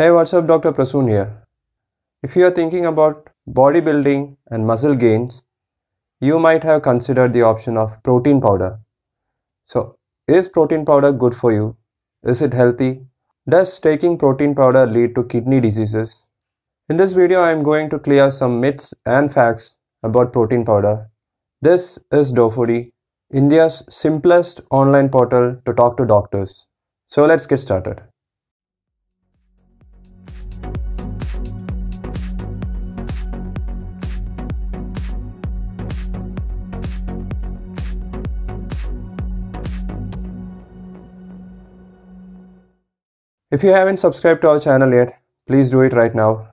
Hey, what's up? Dr. Prasoon here. If you are thinking about bodybuilding and muscle gains, you might have considered the option of protein powder. So, is protein powder good for you? Is it healthy? Does taking protein powder lead to kidney diseases? In this video, I am going to clear some myths and facts about protein powder. This is Dofody, India's simplest online portal to talk to doctors. So let's get started. If you haven't subscribed to our channel yet, please do it right now.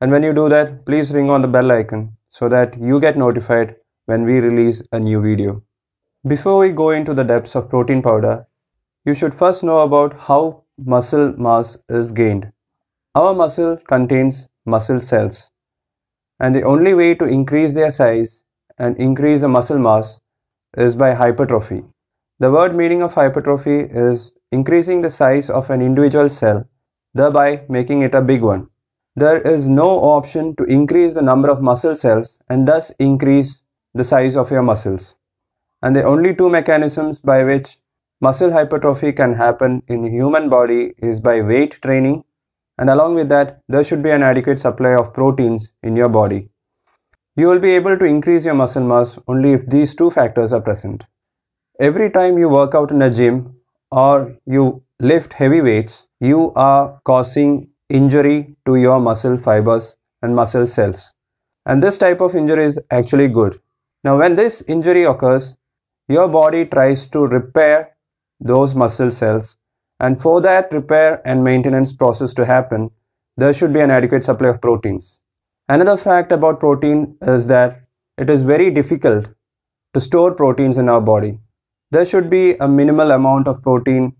And when you do that, please ring on the bell icon so that you get notified when we release a new video. Before we go into the depths of protein powder, you should first know about how muscle mass is gained. Our muscle contains muscle cells, and the only way to increase their size and increase the muscle mass is by hypertrophy. The word meaning of hypertrophy is increasing the size of an individual cell, thereby making it a big one. There is no option to increase the number of muscle cells and thus increase the size of your muscles. And the only two mechanisms by which muscle hypertrophy can happen in human body is by weight training and along with that there should be an adequate supply of proteins in your body. You will be able to increase your muscle mass only if these two factors are present. Every time you work out in a gym or you lift heavy weights, you are causing injury to your muscle fibers and muscle cells. And this type of injury is actually good. Now, when this injury occurs, your body tries to repair those muscle cells, and for that repair and maintenance process to happen, there should be an adequate supply of proteins. Another fact about protein is that it is very difficult to store proteins in our body. There should be a minimal amount of protein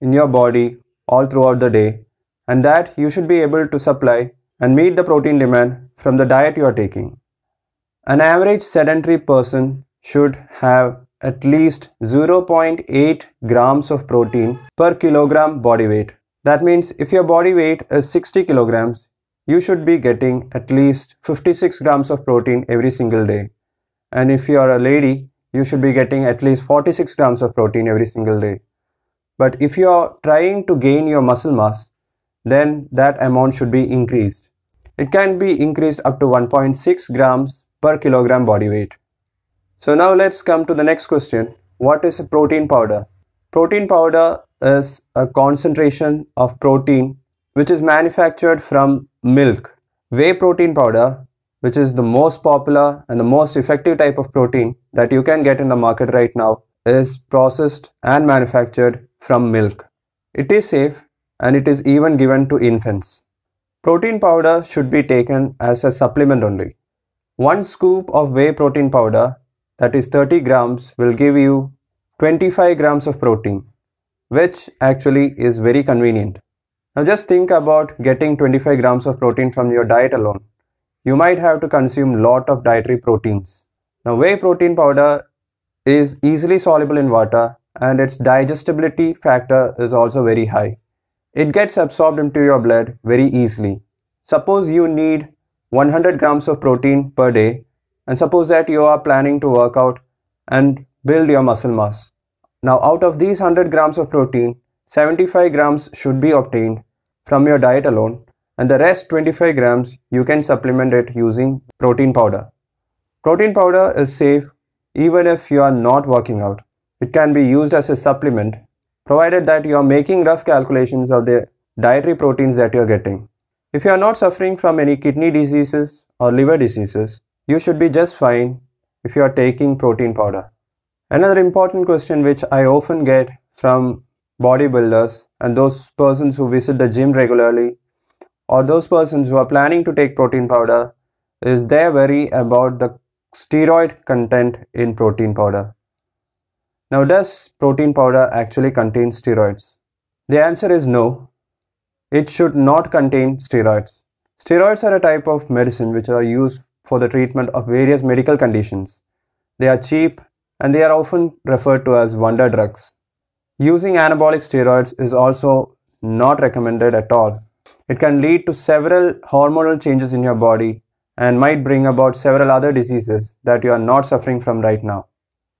in your body all throughout the day and that you should be able to supply and meet the protein demand from the diet you are taking. An average sedentary person should have at least 0.8 grams of protein per kilogram body weight. That means if your body weight is 60 kilograms, you should be getting at least 56 grams of protein every single day. And if you are a lady, you should be getting at least 46 grams of protein every single day. But if you are trying to gain your muscle mass, then that amount should be increased. It can be increased up to 1.6 grams per kilogram body weight. So now let's come to the next question. What is a protein powder? Protein powder is a concentration of protein which is manufactured from milk. Whey protein powder, which is the most popular and the most effective type of protein that you can get in the market right now, is processed and manufactured from milk. It is safe and it is even given to infants. Protein powder should be taken as a supplement only. One scoop of whey protein powder, that is 30 grams, will give you 25 grams of protein, which actually is very convenient. Now just think about getting 25 grams of protein from your diet alone. You might have to consume lot of dietary proteins. Now whey protein powder is easily soluble in water and its digestibility factor is also very high. It gets absorbed into your blood very easily. Suppose you need 100 grams of protein per day and suppose that you are planning to work out and build your muscle mass. Now out of these 100 grams of protein, 75 grams should be obtained from your diet alone and the rest 25 grams you can supplement it using protein powder. Protein powder is safe even if you are not working out. It can be used as a supplement provided that you are making rough calculations of the dietary proteins that you are getting. If you are not suffering from any kidney diseases or liver diseases, you should be just fine if you are taking protein powder. Another important question which I often get from bodybuilders and those persons who visit the gym regularly or those persons who are planning to take protein powder is their worry about the steroid content in protein powder. Now, does protein powder actually contain steroids? The answer is no. It should not contain steroids. Steroids are a type of medicine which are used for the treatment of various medical conditions. They are cheap and they are often referred to as wonder drugs. Using anabolic steroids is also not recommended at all. It can lead to several hormonal changes in your body and might bring about several other diseases that you are not suffering from right now.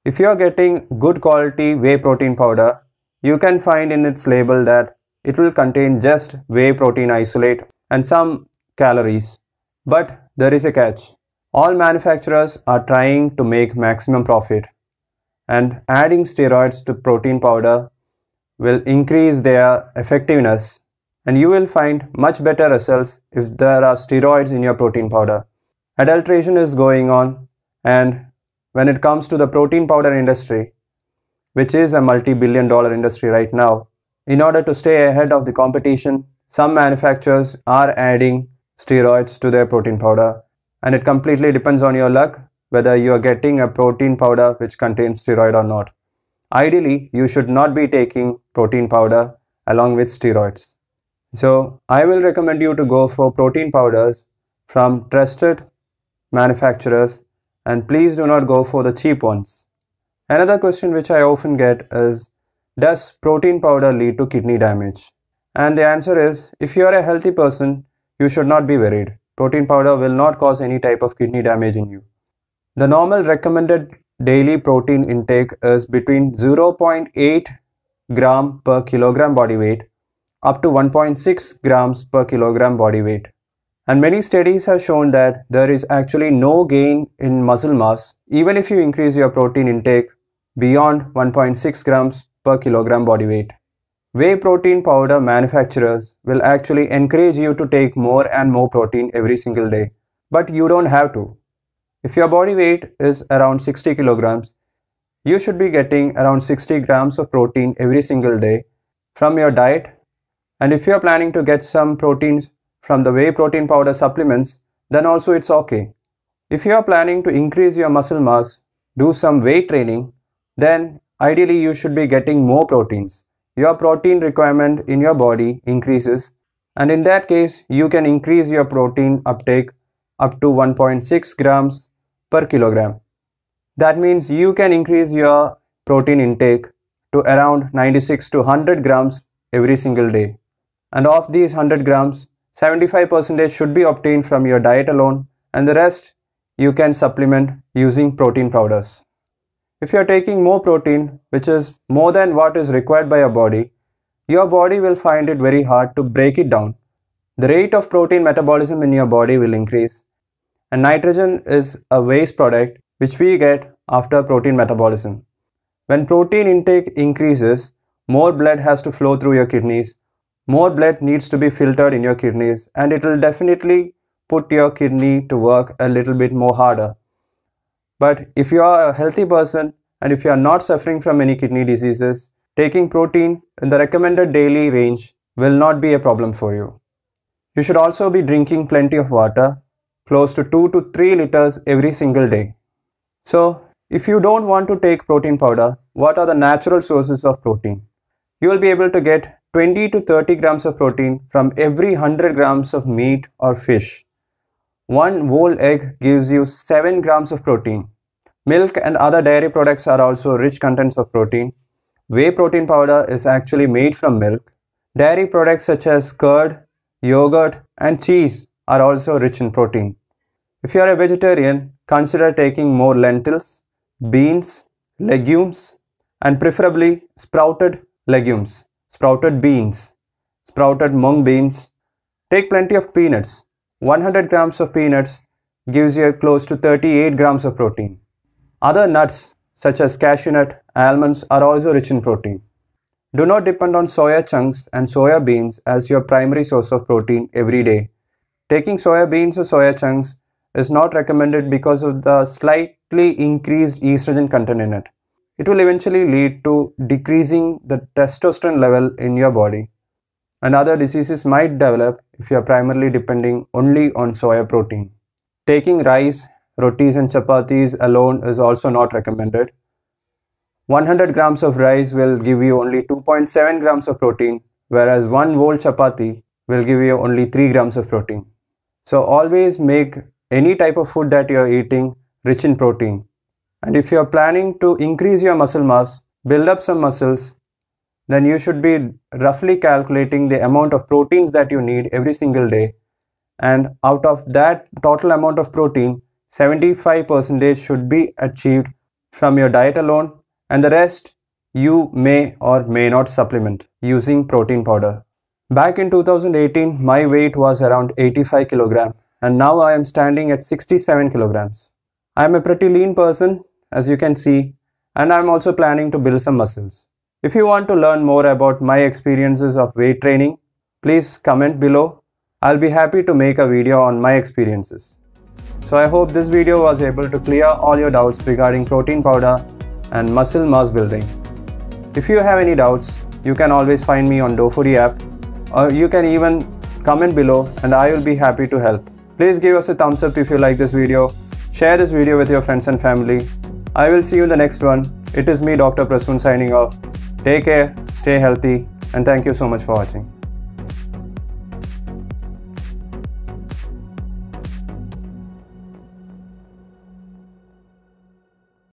If you are getting good quality whey protein powder, you can find in its label that it will contain just whey protein isolate and some calories. But there is a catch. All manufacturers are trying to make maximum profit and adding steroids to protein powder will increase their effectiveness and you will find much better results if there are steroids in your protein powder. Adulteration is going on and when it comes to the protein powder industry, which is a multi-billion dollar industry right now, in order to stay ahead of the competition, some manufacturers are adding steroids to their protein powder and it completely depends on your luck whether you are getting a protein powder which contains steroid or not. Ideally, you should not be taking protein powder along with steroids. So, I will recommend you to go for protein powders from trusted manufacturers and please do not go for the cheap ones. Another question which I often get is Does protein powder lead to kidney damage? And the answer is if you are a healthy person, you should not be worried. Protein powder will not cause any type of kidney damage in you. The normal recommended daily protein intake is between 0.8 gram per kilogram body weight up to 1.6 grams per kilogram body weight. And many studies have shown that there is actually no gain in muscle mass even if you increase your protein intake beyond 1.6 grams per kilogram body weight. Whey protein powder manufacturers will actually encourage you to take more and more protein every single day, but you don't have to. If your body weight is around 60 kilograms, you should be getting around 60 grams of protein every single day from your diet. And if you're planning to get some proteins from the whey protein powder supplements, then also it's okay. If you are planning to increase your muscle mass, do some weight training, then ideally you should be getting more proteins. Your protein requirement in your body increases and in that case you can increase your protein uptake up to 1.6 grams per kilogram. That means you can increase your protein intake to around 96 to 100 grams every single day. And of these 100 grams, 75% should be obtained from your diet alone and the rest you can supplement using protein powders. If you are taking more protein, which is more than what is required by your body, your body will find it very hard to break it down. The rate of protein metabolism in your body will increase and nitrogen is a waste product which we get after protein metabolism. When protein intake increases, more blood has to flow through your kidneys, more blood needs to be filtered in your kidneys, and it will definitely put your kidney to work a little bit more harder. But if you are a healthy person and if you are not suffering from any kidney diseases, taking protein in the recommended daily range will not be a problem for you. You should also be drinking plenty of water close to 2 to 3 liters every single day. So, if you don't want to take protein powder, what are the natural sources of protein? You will be able to get 20 to 30 grams of protein from every 100 grams of meat or fish. One whole egg gives you 7 grams of protein. Milk and other dairy products are also rich contents of protein. Whey protein powder is actually made from milk. Dairy products such as curd, yogurt, and cheese are also rich in protein. If you are a vegetarian, consider taking more lentils, beans, legumes, and preferably sprouted legumes, sprouted beans, sprouted mung beans. Take plenty of peanuts. 100 grams of peanuts gives you close to 38 grams of protein. Other nuts such as cashew nut, almonds are also rich in protein. Do not depend on soya chunks and soya beans as your primary source of protein every day Taking soya beans or soya chunks is not recommended because of the slightly increased estrogen content in it. It will eventually lead to decreasing the testosterone level in your body. And other diseases might develop if you are primarily depending only on soya protein. Taking rice, rotis and chapatis alone is also not recommended. 100 grams of rice will give you only 2.7 grams of protein, whereas one whole chapati will give you only 3 grams of protein. So always make any type of food that you're eating rich in protein. And if you're planning to increase your muscle mass, build up some muscles, then you should be roughly calculating the amount of proteins that you need every single day. And out of that total amount of protein, 75% should be achieved from your diet alone, and the rest you may or may not supplement using protein powder. Back in 2018, my weight was around 85 kilogram, and now I am standing at 67 kilograms. I am a pretty lean person, as you can see, and I'm also planning to build some muscles. If you want to learn more about my experiences of weight training, please comment below. I'll be happy to make a video on my experiences. So I hope this video was able to clear all your doubts regarding protein powder and muscle mass building. If you have any doubts, you can always find me on Dofody app or you can even comment below and I will be happy to help. Please give us a thumbs up if you like this video. Share this video with your friends and family. I will see you in the next one. It is me Dr. Prasoon signing off. Take care, stay healthy and thank you so much for watching.